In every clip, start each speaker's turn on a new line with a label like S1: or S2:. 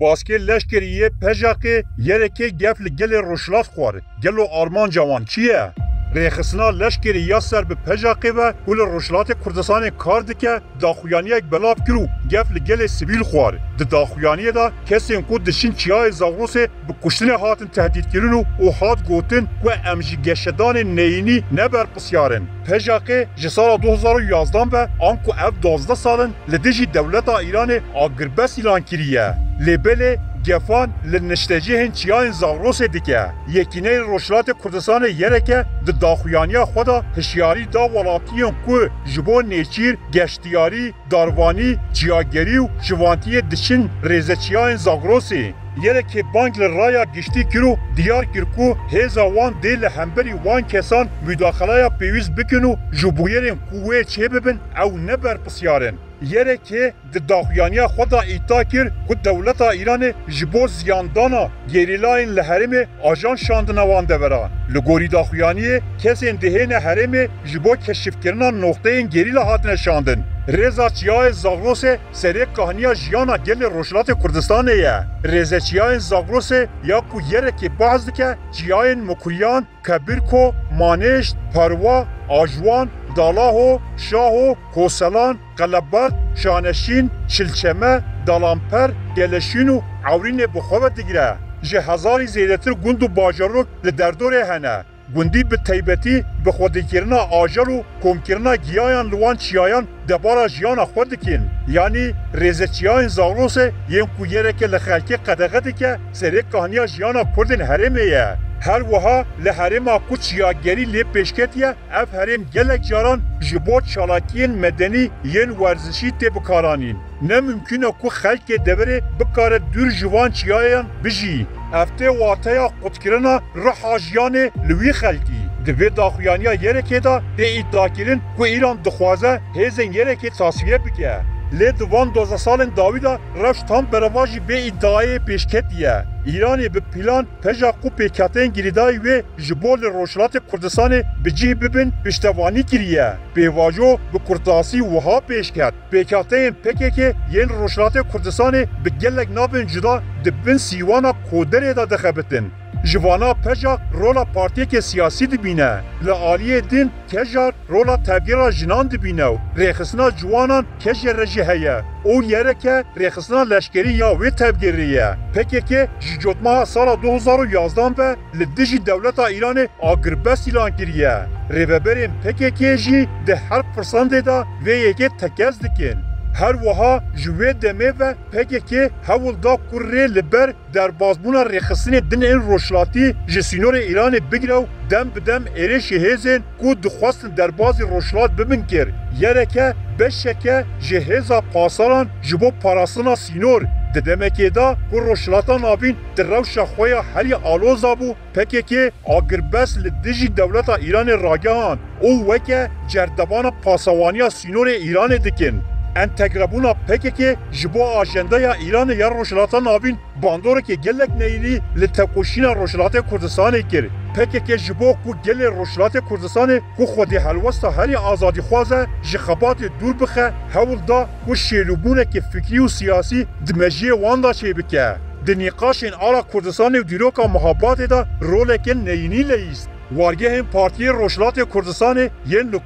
S1: باسکی لشکریه پجاقه یرکی گفل گل روشلاف خوار گلو آرمان جوان چیه؟ ریخسنا لشکری یا سر به پجاقه و اول روشلات کردستان کارد که داخویانی یک بلاف کرو گفل گل سیبیل خواره د داخویانی دا کسی انکو دشین چیای زاغروس به کشتن هاتن تهدید کرن و او هات گوتن و امجی گشدان نینی نبر پسیارن پجاقه 2000 2011 و انکو اف 12 سالن لدجی دولت ایران آگربس ایلان کریه لبل گفان لنشتجی هن چیان زاروس دیگه یکینه روشلات کردستان یرکه ده داخویانی خدا هشیاری دا ولاتیان کو جبو نیچیر گشتیاری داروانی چیاگری و جوانتی دشین ریزچیان زاگروسی یرکی بانگ رایا گشتی کرو دیار کرکو هزا وان دیل همبری وان کسان مداخله پیویز بکن و جبویرین قوه چه ببن او نبر پسیارن یره که د داخیانی خود را ایتا کر خود دولت ایران جبو زیاندان و گریلاین لحرم آجان شاندن وانده برا لگوری داخیانی کسی اندهین حرم جبو کشف کرنا نقطه این گریلا هاتن شاندن رزا چیای زاغروس سری کهانی جیانا گل روشلات کردستان یه. رزا چیای زاغروس یا کو یره که بازد که جیای مکریان کبرکو مانشت پروا آجوان دالاه و شاه و کوسلان قلبات شانشین چلچمه دالامپر گلشین و عورین بخواه دیگره جه هزاری زیدتر گند و باجارو لدردوره هنه گندی به تیبتی به خودکرنا آجر و کمکرنا گیایان لوان چیایان دبارا جیان خودکین یعنی ریزه چیایان زاروسه یه کویره که لخلکی قدغتی که سرکه کهانی جیان کردین هرمه یه هر وها له هرما کوچ یا گلی له پیشکت یا اف گلک جاران جبوت شلاکین مدنی ین ورزشی ته بکارانین. نه ممکن کو خلک دبره بکاره دور جوان چیاین بجی. افته واته یا قطکرنا روح اجیان لوی خلکی. دوی داخویانی ها یرکی دا دی ایتاکیلین که ایران دخوازه هزین یرکی تاسویه بکه. لید وان دوزا سالن داویدا رشتان برواجی به ادعای پیشکتیه ایرانی به پلان پیجا قو پیکاتین گریدائی وی جبول روشلات کردستان به جیه ببین پیشتوانی گریه پیواجو به کرداسی وها پیشکت پیکاتین پیکه که یین روشلات کردستان به گلگ نابن جدا دبین سیوانا کودر ایدا دخبتن جوانا پجاک رولا پارتی که سیاسی دی بینه لعالی دین کجار رولا تبگیر جنان دی بینه و ریخسنا جوانان کجر رجی هیه او یره که ریخسنا لشکری یا وی تبگیریه پکه که جیجوت ماه سال 2011 و لدیجی دولت ایران آگربست ایلان گریه ریوبرین پکه که جی ده هر پرسنده دا وی یکی تکز دکن هر وها جوی دمه و پگه که هول دا کوری لبر در بازمون ریخسین دن این روشلاتی جسینور ایران بگرو دم بدم ایرش هیزن کو دخواست در باز روشلات ببین کر یرکه بشکه جهیزا پاسالان جبو پاراسنا سینور ده دمکه دا که روشلاتا نابین در رو شخویا حلی آلوزا بو پکه که آگر بس لدیجی دولتا ایران راگهان او وکه جردبان پاسوانیا سینور ایران دکن انتگربونا پککی جبو آجنده ایران یا روشلاتا نابین باندوره که گلک نیلی لتبقوشین روشلات کردستان کرد پککی جبو کو گل روشلات کردستان کو خودی هلوستا هری آزادی خوازه جخبات دور بخه هول دا کو شیلوبونه که فکری و سیاسی دمجی واندا چه بکه د نقاشین آلا کردستان و دیروکا محبات دا رولکن نینی لیست Vargehên Partiye Rojhilatê Kurdistanê yen li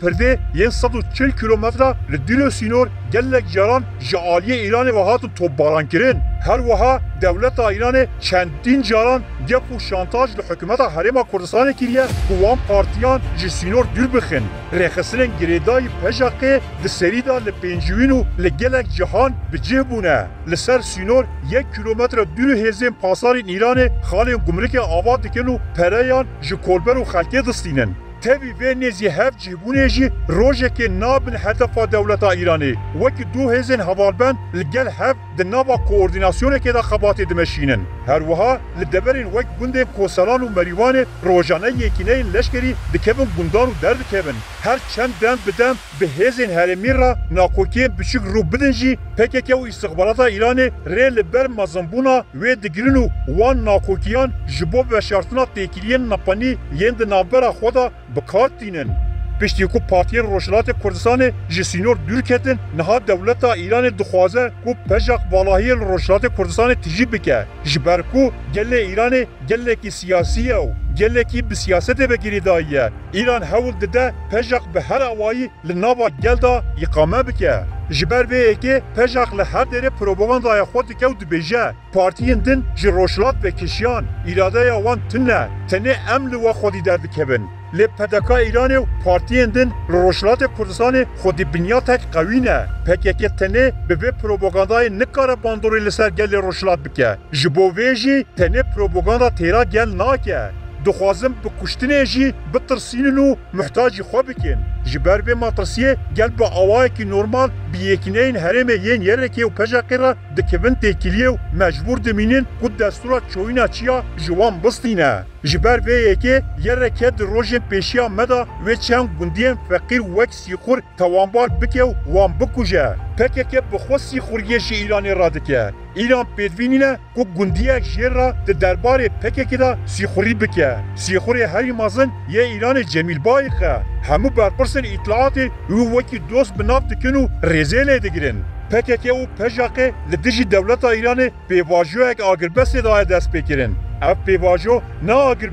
S1: perde yen 140 kilometre le dilo sinor گل جران جعالی ایران و هاتو تو باران کرین هر وها دولت ایران چندین جاران گپ و شانتاج حکومت حرم کردستان کریه قوام پارتیان جسینور دور بخین. رخصرین گریدای پجاقه دسری دا لپنجوین و لگلک جهان بجه بونه لسر سینور یک کیلومتر دور هزین پاسار ایران خالی گمرک آباد دکن و پرایان جکولبرو و خلکه دستینن. تبي بین زی هف جیبونه جی روژه که نابن هدف دولت ایرانی. وکی دو هزین هوالبند لگل هف د نوو کوارډیناسیون کې د خباتې د ماشينن هر وها لدبرین وک ګوندې کوسلان او مریوان روزانه یکینه لشکري د کېبن ګوندارو درد کېبن هر چن دم بدم به هزین هر میرا ناکوکی بشک رو بدنجی پکک او استخبارات ایران ریل بر مزنبونا و دگرینو وان ناکوکیان جبو به شرطنا تیکیلین نپانی یند نابرا خودا بکارتینن پشتی کو پارتی روشلات کردستان جسینور دورکتن نهاد دولت ایران دخوازه کو پجاق والاهی روشلات کردستان تجی بکه جبر کو گل ایران گل کی سیاسی او گل کی به سیاست بگیری دایی ایران هول دده پجاق به هر اوایی لنابا گل دا اقامه بکه جبر به اکی پجاق له هر دره پروبوان دای خود که او دبجه پارتی اندن جروشلات بکشیان ایراده اوان تنه تنه امل و خودی درد کبن لی ایران و پارتی اندن روشلات کردستان خودی بنیاتک قوی نه پک یکی تنه به به پروپاگاندای نکار باندوری لسر گل روشلات بکه. جبو ویجی تنه پروپاگاندا تیرا گل ناکه. دخوازم بکشتن ایجی بطرسینن و محتاجی خواه بکن. جبر به ماترسیه گل با آوائی که نورمال بیکنه این هرمه یین یرکی و پجاقی را دکبن تیکیلیه و مجبور دمینین کد دستورا چوینا چیا جوان بستینه. Û mecbûr dimînin ku destûra çoyîna çiya ji wan bistîne. Ji ber vê yekê yereke di rojên pêşiya me da wê çend gundiyên feqîr wek sîxur tawanbar bike û wan bikuje. PKK bi xwe sîxuriyê ji Îranê radike. İran pêdivînîne ku gundiyek jêr ra di derbarê PKK da sîxurî bike. Sîxurê herî mezin yê Îranê Cemîlbayê xe. Hemû berpirsên îtlaatê û wekî dost bi nav dikin û rêzê lê digirin. پکک او پژاقه ل دیجی دولت ایران پیواجو یک اگر بس دای دست بکرین اف پیواجو نه اگر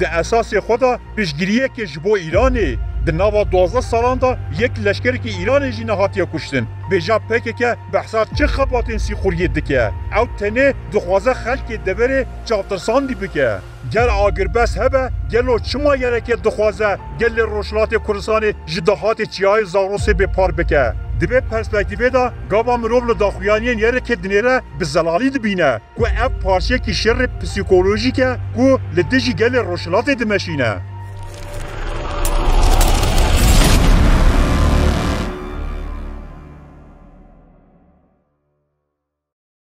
S1: د اساس خدا پیشگیری که جبو ایران د نوا 12 سالان دا یک لشکری که ایران جی نهات کشتن بجا پکک بحثا چه خباتین سی خوری دکه او تنه د خوازه خلق دبره چاپترسان دی بکه گل آگر بس هبه گلو چما یرکه دخوازه گل روشلات کرسانی جدهات چیای زاروسی بپار بکه دبی پرسپکتیو دا گاوا مروبل دا خویانین یره دنیره به زلالی د بینه کو اپ پارشه کی شر پسیکولوژیکه کو لدیجی گال روشلات دمشینه.